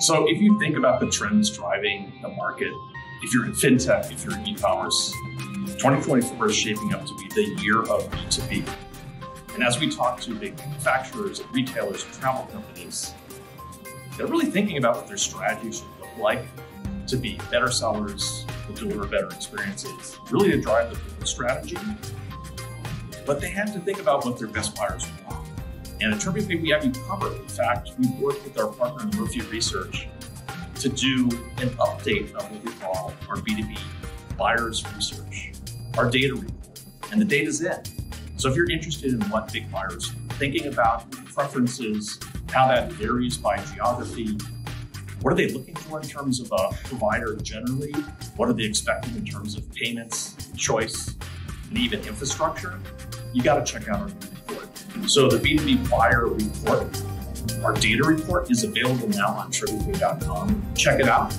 So if you think about the trends driving the market, if you're in fintech, if you're in e-commerce, 2024 is shaping up to be the year of B2B. And as we talk to big manufacturers and retailers and travel companies, they're really thinking about what their strategy should look like to be better sellers, to deliver better experiences, really to drive the strategy. But they have to think about what their best buyers want. And at TreviPay, we have you covered. In fact, we've worked with our partner Murphy Research to do an update of what we call our B2B buyers research, our data report, and the data's in. So if you're interested in what big buyers are thinking about, preferences, how that varies by geography, what are they looking for in terms of a provider generally? What are they expecting in terms of payments, choice, and even infrastructure? You got to check out our so the B2B buyer report, our data report is available now on TreviPay.com. Check it out.